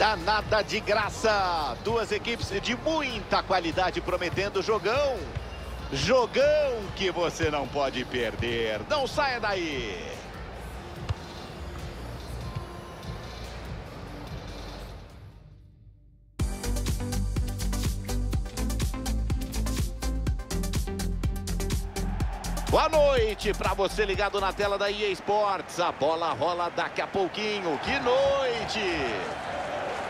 Dá nada de graça. Duas equipes de muita qualidade prometendo jogão. Jogão que você não pode perder. Não saia daí. Boa noite para você ligado na tela da EA Sports. A bola rola daqui a pouquinho. Que noite!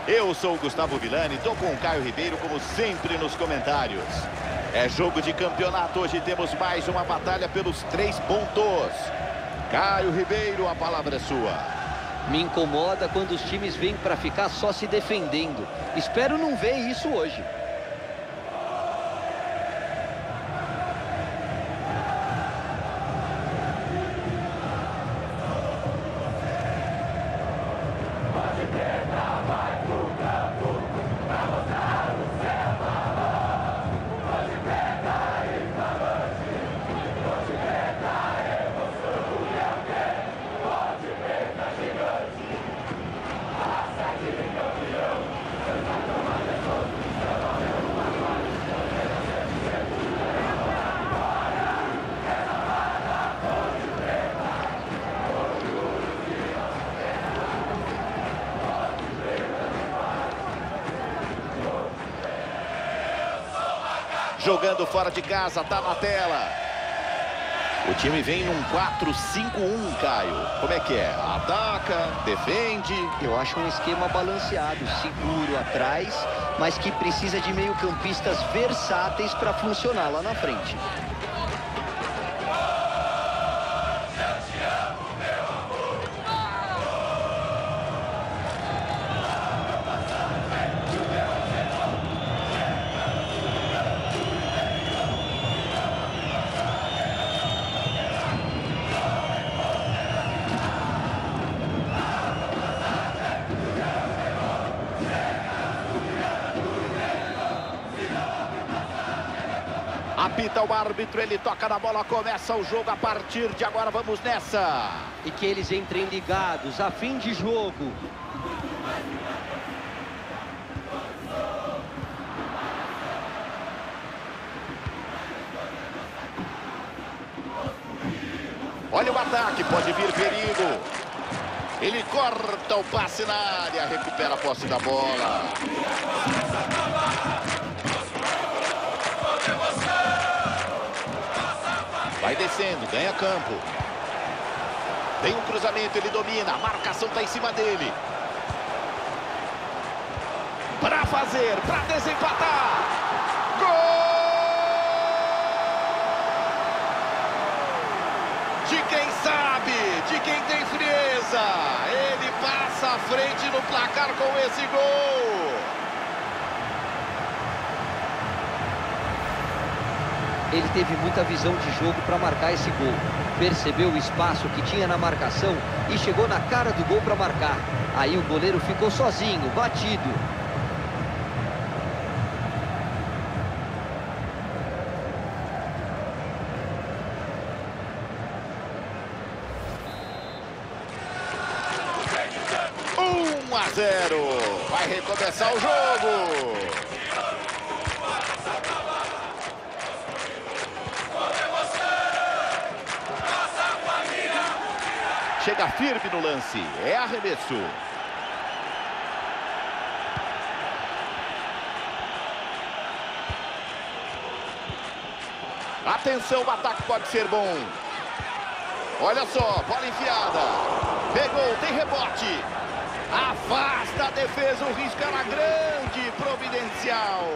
Eu sou o Gustavo Villani, tô com o Caio Ribeiro, como sempre, nos comentários. É jogo de campeonato, hoje temos mais uma batalha pelos três pontos. Caio Ribeiro, a palavra é sua. Me incomoda quando os times vêm para ficar só se defendendo. Espero não ver isso hoje. Jogando fora de casa, tá na tela. O time vem num 4-5-1, Caio. Como é que é? Ataca, defende. Eu acho um esquema balanceado, seguro atrás, mas que precisa de meio-campistas versáteis para funcionar lá na frente. Apita o árbitro, ele toca na bola, começa o jogo a partir de agora, vamos nessa. E que eles entrem ligados, a fim de jogo. Olha o ataque, pode vir perigo. Ele corta o passe na área, recupera a posse da bola. Vai descendo, ganha campo. Tem um cruzamento, ele domina. A marcação está em cima dele. Para fazer, para desempatar. Gol! De quem sabe, de quem tem frieza. Ele passa à frente no placar com esse gol. Ele teve muita visão de jogo para marcar esse gol. Percebeu o espaço que tinha na marcação e chegou na cara do gol para marcar. Aí o goleiro ficou sozinho, batido. Um a zero. Vai recomeçar o jogo. Chega firme no lance. É arremesso. Atenção, o ataque pode ser bom. Olha só, bola enfiada. Pegou, tem rebote. Afasta a defesa, o risco era grande, providencial.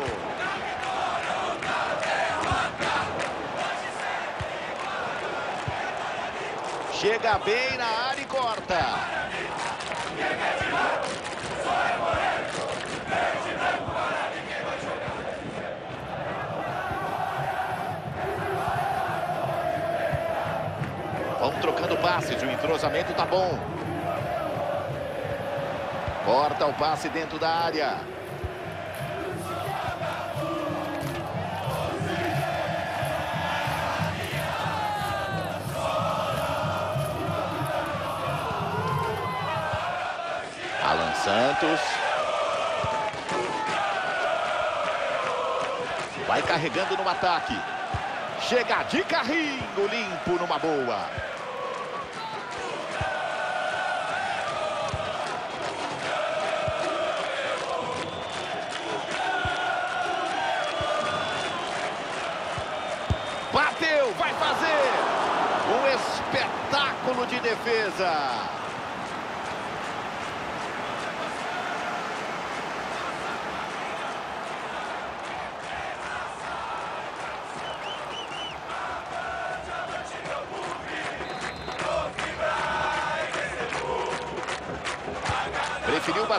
Chega bem na área e corta. Vão trocando passes, o entrosamento tá bom. Corta o passe dentro da área. Santos. Vai carregando no ataque. Chega de carrinho, limpo numa boa. Bateu, vai fazer. Um espetáculo de defesa.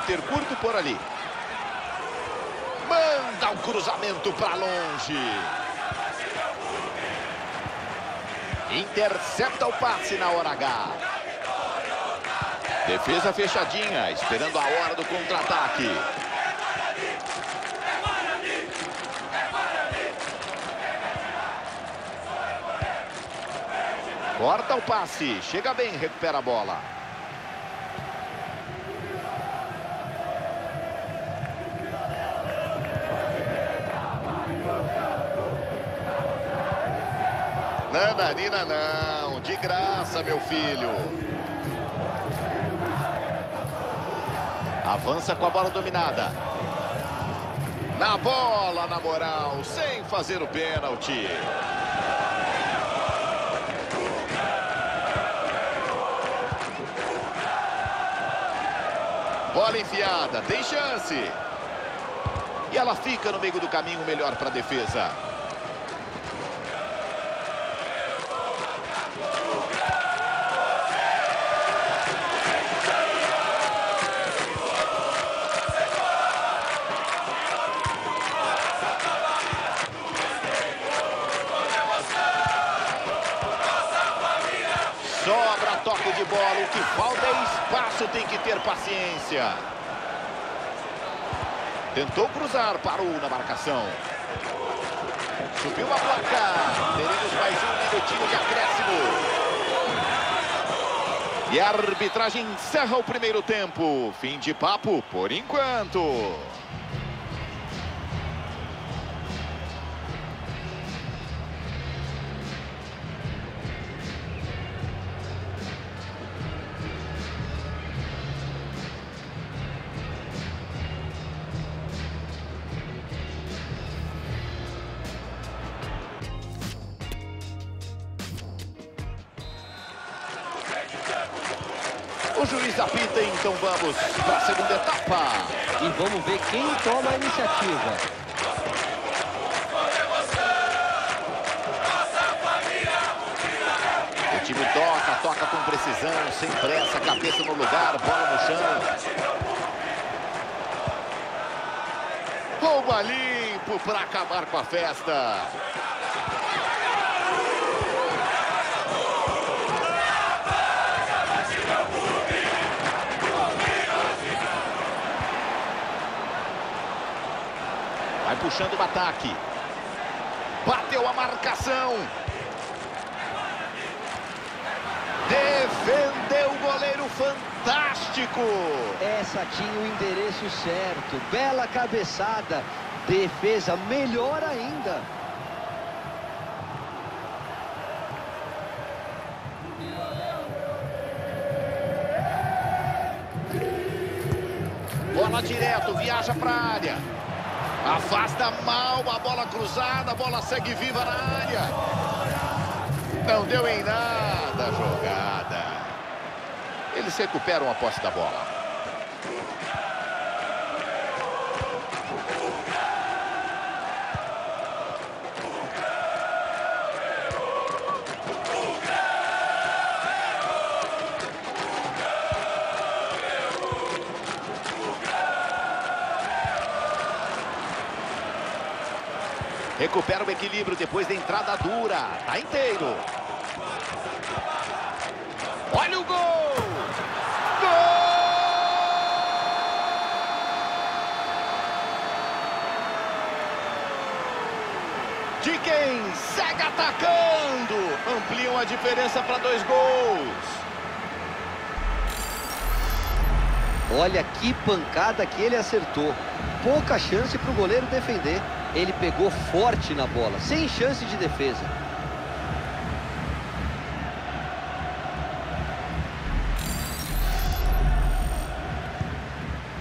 Bater curto por ali. Manda um cruzamento para longe. Intercepta o passe na hora H. Defesa fechadinha, esperando a hora do contra-ataque. Corta o passe, chega bem, recupera a bola. Nananina não, de graça, meu filho. Avança com a bola dominada. Na bola, na moral, sem fazer o pênalti. Bola enfiada, tem chance. E ela fica no meio do caminho melhor para a defesa. Espaço, tem que ter paciência. Tentou cruzar, parou na marcação. Subiu a placa. Teremos mais um minutinho de acréscimo. E a arbitragem encerra o primeiro tempo. Fim de papo por enquanto. O juiz apita, então vamos para a segunda etapa. E vamos ver quem toma a iniciativa. O time toca, toca com precisão, sem pressa, cabeça no lugar, bola no chão. Rouba limpo para acabar com a festa. Puxando o ataque. Bateu a marcação. Defendeu o goleiro fantástico. Essa tinha o endereço certo. Bela cabeçada. Defesa melhor ainda. Bola direto, viaja para a área. Afasta mal a bola cruzada, a bola segue viva na área. Não deu em nada a jogada. Eles recuperam a posse da bola. Recupera o equilíbrio depois da entrada dura. Tá inteiro. Olha o gol! Gol! De quem segue atacando. Ampliam a diferença para dois gols. Olha que pancada que ele acertou. Pouca chance para o goleiro defender. Ele pegou forte na bola, sem chance de defesa.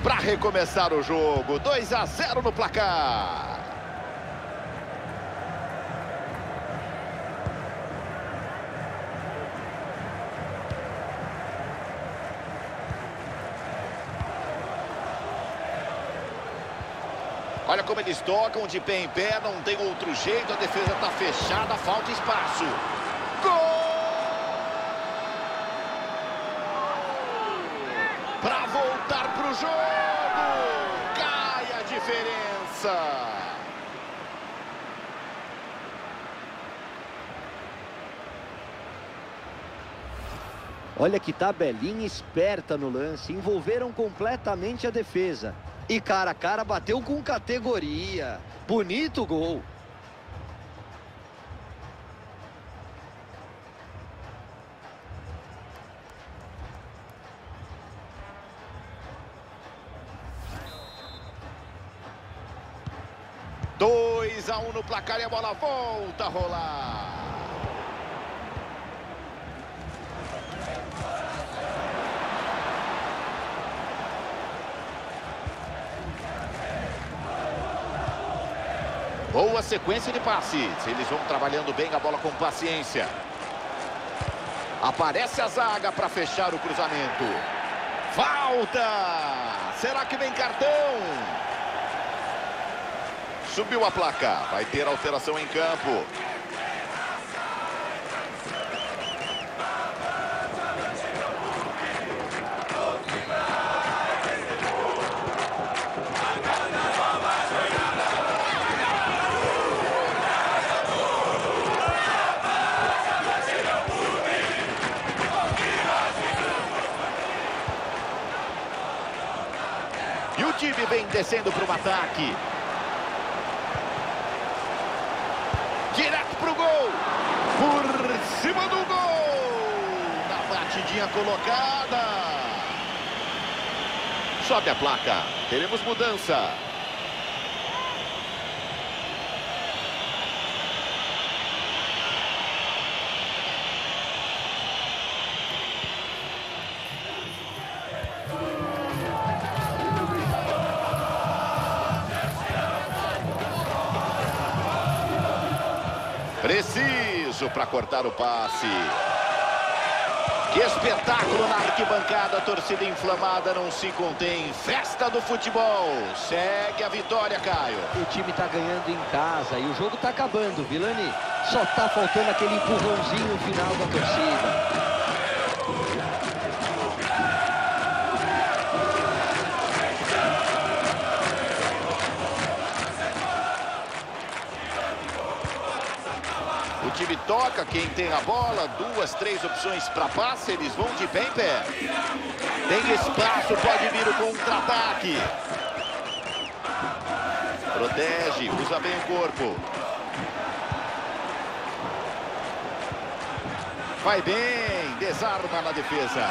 Para recomeçar o jogo, 2 a 0 no placar. Olha como eles tocam de pé em pé, não tem outro jeito, a defesa está fechada, falta espaço. Gol! Para voltar para o jogo, cai a diferença. Olha que tabelinha esperta no lance, envolveram completamente a defesa. E cara a cara bateu com categoria. Bonito gol. Dois a um no placar e a bola volta a rolar. Boa sequência de passes. Eles vão trabalhando bem a bola com paciência. Aparece a zaga para fechar o cruzamento. Falta! Será que vem cartão? Subiu a placa. Vai ter alteração em campo. E o time vem descendo para o ataque. Direto para o gol. Por cima do gol. Na batidinha colocada. Sobe a placa. Teremos mudança. Preciso para cortar o passe. Que espetáculo na arquibancada, a torcida inflamada não se contém. Festa do futebol. Segue a vitória, Caio. O time tá ganhando em casa e o jogo tá acabando, Vilani. Só tá faltando aquele empurrãozinho final da torcida. Quem tem a bola, duas, três opções para passe, eles vão de pé em pé. Tem espaço, pode vir o contra-ataque. Protege, usa bem o corpo. Vai bem, desarma na defesa.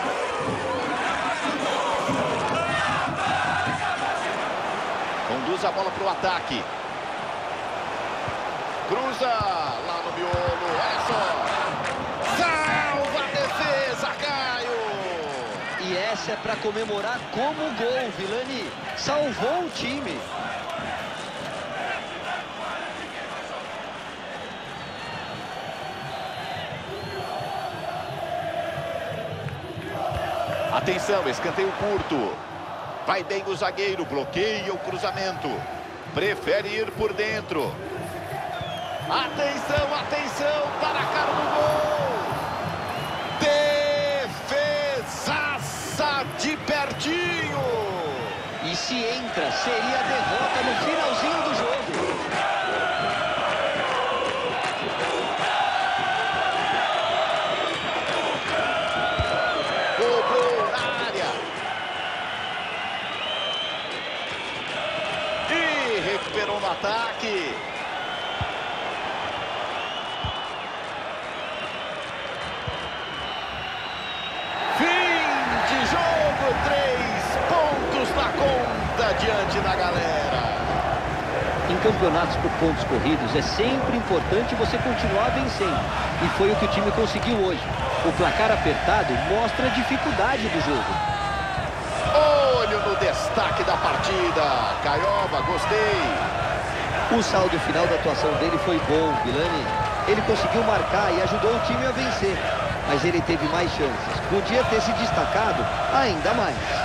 Conduz a bola para o ataque. Cruza lá no miolo, olha só. Salva a defesa, Caio. E essa é para comemorar como gol, Vilani. Salvou o time. Atenção, escanteio curto. Vai bem o zagueiro, bloqueia o cruzamento. Prefere ir por dentro. Atenção, atenção, para a cara do gol. Defesaça de pertinho. E se entra, seria a derrota no finalzinho campeonatos por pontos corridos, é sempre importante você continuar vencendo. E foi o que o time conseguiu hoje. O placar apertado mostra a dificuldade do jogo. Olho no destaque da partida. Caioba, gostei. O saldo final da atuação dele foi bom, Vilani. Ele conseguiu marcar e ajudou o time a vencer. Mas ele teve mais chances. Podia ter se destacado ainda mais.